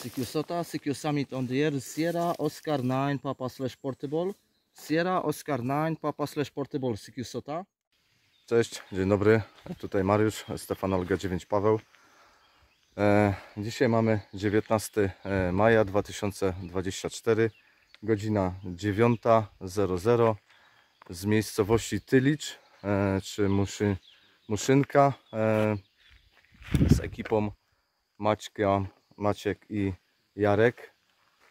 CQ SOTA, CQ Summit on the air, Sierra Oscar 9 Papa slash Portable, Sierra Oscar 9 Papa slash Portable, CQ SOTA. Cześć, dzień dobry. Tutaj Mariusz, Stefan Olga 9 Paweł. E, dzisiaj mamy 19 e, maja 2024, godzina 9.00 z miejscowości Tylicz, e, czy Muszy, Muszynka z ekipą Maćka, Maciek i Jarek.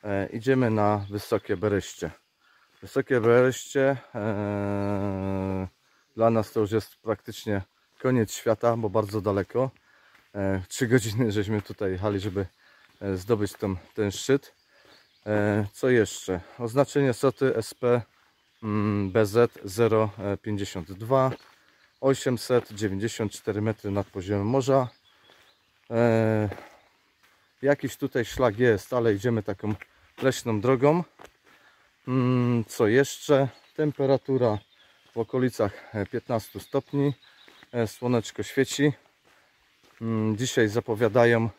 E, idziemy na Wysokie Bereście. Wysokie Bereście e, dla nas to już jest praktycznie koniec świata, bo bardzo daleko. E, Trzy godziny żeśmy tutaj jechali, żeby e, zdobyć ten, ten szczyt. E, Co jeszcze? Oznaczenie SOTY SP mm, BZ 052 894 metry nad poziomem morza. E, Jakiś tutaj szlak jest, ale idziemy taką leśną drogą. Mm, Co jeszcze? Temperatura w okolicach e, 15 stopni. E, Słoneczko świeci. Mm, Dzisiaj zapowiadają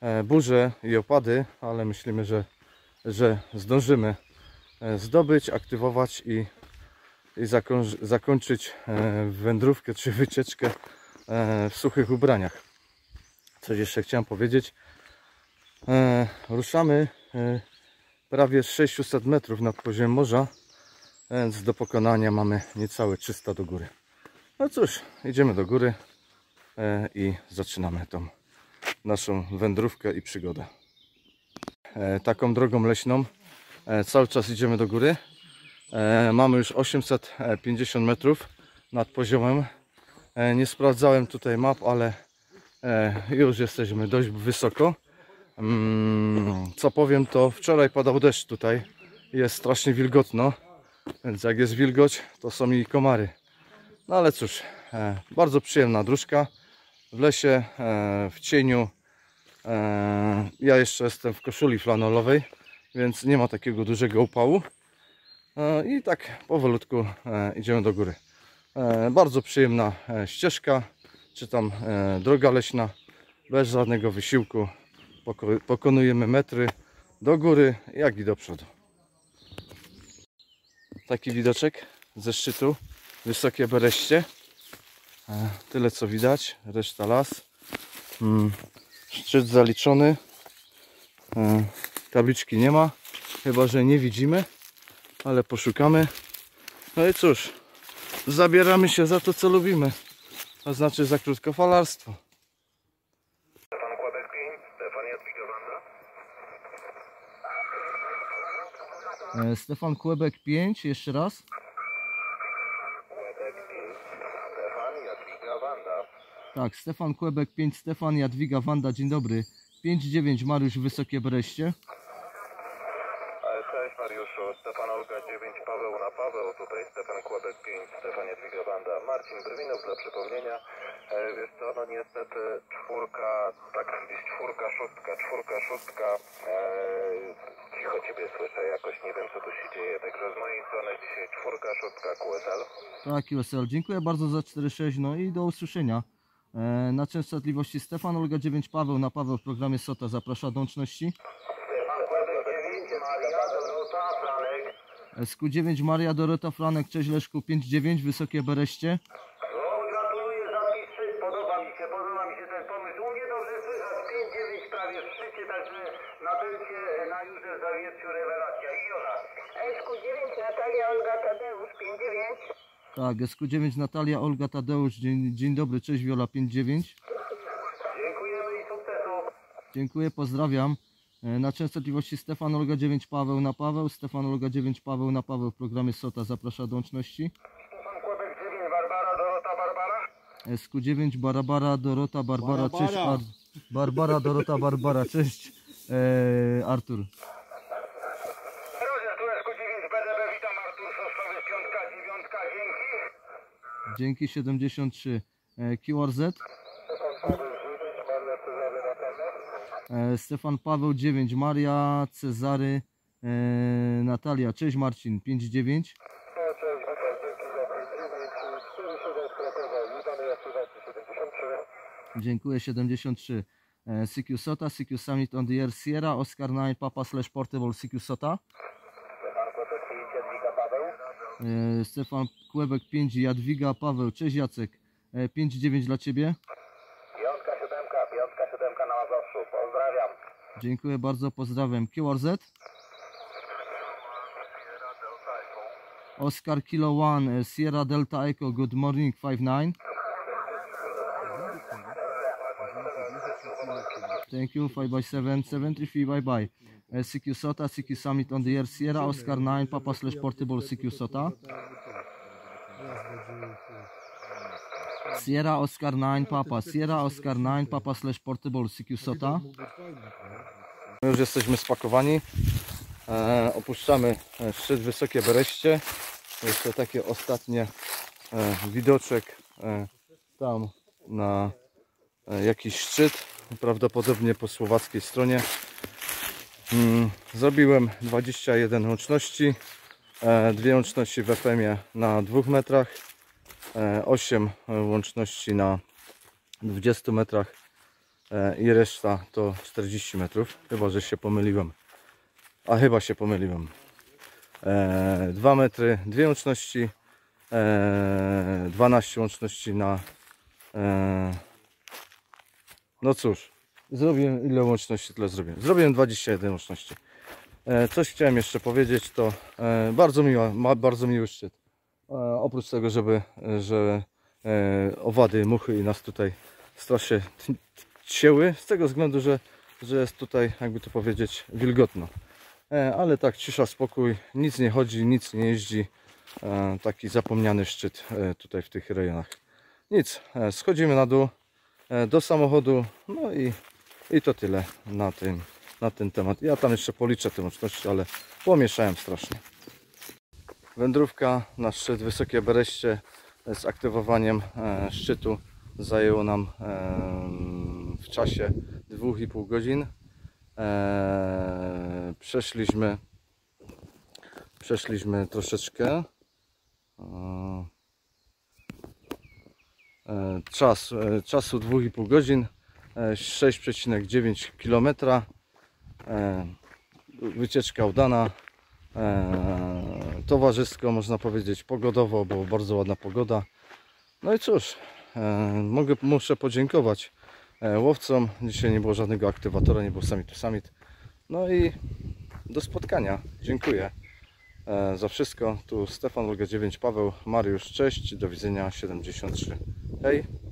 e, burze i opady, ale myślimy, że, że zdążymy e, zdobyć, aktywować i, i zakoń- zakończyć e, wędrówkę czy wycieczkę e, w suchych ubraniach. Coś jeszcze chciałem powiedzieć. E, Ruszamy e, prawie 600 metrów nad poziomem morza. Więc do pokonania mamy niecałe 300 do góry. No cóż, idziemy do góry e, i zaczynamy tą naszą wędrówkę i przygodę. Taką drogą leśną cały czas idziemy do góry. Mamy już 850 metrów nad poziomem. Nie sprawdzałem tutaj map, ale już jesteśmy dość wysoko. Mm, co powiem, to wczoraj padał deszcz tutaj. Jest strasznie wilgotno. Więc jak jest wilgoć, to są i komary. No ale cóż, e, bardzo przyjemna dróżka w lesie, e, w cieniu. E, ja jeszcze jestem w koszuli flanelowej, więc nie ma takiego dużego upału. I tak powolutku idziemy do góry. Bardzo przyjemna ścieżka, czy tam droga leśna, bez żadnego wysiłku. Poko- Pokonujemy metry do góry, jak i do przodu. Taki widoczek ze szczytu. Wysokie Bereście. E, tyle co widać. Reszta las. Mm, szczyt zaliczony. E, tabliczki nie ma chyba że nie widzimy ale poszukamy. No i cóż zabieramy się za to co lubimy to znaczy za krótkofalarstwo. Stefan Kłabek 5, E, Stefan Kłebek 5, jeszcze raz. Kłabek 5, Stefan Jadwiga Wanda. Tak, Stefan Kłebek 5, Stefan Jadwiga Wanda, dzień dobry. 5-9 Mariusz Wysokie Bereście. E, Cześć Mariuszu, Stefan Olga 9, Paweł na Paweł, tutaj Stefan Kłabek 5, Stefan Jadwiga Wanda. Marcin Brwinów dla przypomnienia. E, Wiesz co, no niestety czwórka, tak gdzieś czwórka, szóstka, czwórka, szóstka. E, cicho Ciebie słyszę, jakoś nie wiem co tu się dzieje, także z mojej strony dzisiaj czwórka, szóstka, QSL. Tak, USL, dziękuję bardzo za 4-6, no i do usłyszenia. E, na częstotliwości Stefan Olga 9 Paweł na Paweł w programie SOTA zaprasza do łączności. Stefan Kłabek 9, Maria, Dorota, Franek. SQ9 Maria Dorota Franek, cześć Leszku 5-9 Wysokie Bereście. 5-9 prawie w szczycie, także na belcie na Jurze Zawierciu rewelacja. I Jola. SQ9 Natalia Olga Tadeusz 59. Tak, SQ9 Natalia Olga Tadeusz, dzień, dzień dobry, cześć Wiola 5-9. Dziękujemy i sukcesów. Dziękuję, pozdrawiam. E, Na częstotliwości Stefan Olga 9 Paweł na Paweł, Stefan Olga 9 Paweł na Paweł w programie SOTA zaprasza do łączności. Stefan Kłebek 9, Barbara, Dorota, Barbara. SQ9 Barbara Dorota Barbara, cześć Ar Barbara Dorota Barbara, cześć e, Artur. Roger, tu SQ9, BDB, witam Artur Sosnowy, piątka, dziewiątka, dzięki. Dzięki 73 e, QRZ. Stefan Paweł 9, Maria Cezary Natalia. E, Stefan Paweł 9 Maria Cezary e, Natalia, cześć Marcin 59. No, cześć, witam, dzięki za 5-9, 47 z Krakowa, witamy jak 73. Dziękuję 73. e, CQ SOTA, CQ Summit on the Air Sierra, Oscar 9 Papa slash Portable CQ SOTA. Stefan Kłebek 5, Jadwiga Paweł. E, Stefan Kłebek 5, Jadwiga, Paweł, cześć Jacek, e, 5-9 dla Ciebie. Piątka, siódemka, piątka, siódemka na Mazowszu. Pozdrawiam. Dziękuję bardzo, pozdrawiam. QRZ. Oscar Kilo One, e, Sierra Delta Echo, good morning 5-9. Thank you, 5 by 7, 73 bye bye. Uh, CQ SOTA, CQ Summit on the Air Sierra, Oscar 9, Papa slash Portable CQ SOTA. Sierra Oscar 9 Papa, Sierra Oscar 9 Papa slash Portable CQ SOTA. My już jesteśmy spakowani. E, opuszczamy e, szczyt Wysokie Bereście. Jeszcze takie ostatnie e, widoczek e, tam na e, jakiś szczyt, prawdopodobnie po słowackiej stronie. Mm, zrobiłem 21 łączności, e, dwie łączności w FM-ie na 2 metrach, e, 8 łączności na 20 metrach e, i reszta to 40 metrów. Chyba, że się pomyliłem. A chyba się pomyliłem. E, 2 metry, dwie łączności, e, 12 łączności na. No cóż, zrobiłem ile łączności tyle zrobiłem. Zrobiłem 21 łączności. E, coś chciałem jeszcze powiedzieć, to e, bardzo miła, bardzo miły szczyt. E, oprócz tego, żeby, że owady, muchy i nas tutaj strasznie cięły, z tego względu, że, że jest tutaj, jakby to powiedzieć, wilgotno. Ale tak, cisza, spokój, nic nie chodzi, nic nie jeździ. Taki zapomniany szczyt tutaj w tych rejonach. Nic, schodzimy na dół do samochodu, no i, i to tyle na, tym, na ten temat. Ja tam jeszcze policzę te łączności, ale pomieszałem strasznie. Wędrówka na szczyt Wysokie Bereście z aktywowaniem e, szczytu zajęło nam em, w czasie 2,5 godzin. E, przeszliśmy przeszliśmy troszeczkę e, e, czas, e, czasu 2,5 godzin e, 6,9 km e, wycieczka udana e, towarzysko można powiedzieć pogodowo, bo bardzo ładna pogoda no i cóż e, mogę, muszę podziękować e, łowcom. Dzisiaj nie było żadnego aktywatora, nie było summit to summit. No i do spotkania. Dziękuję e, za wszystko. Tu Stefan Olga 9 Paweł Mariusz cześć. Do widzenia 73. Hej.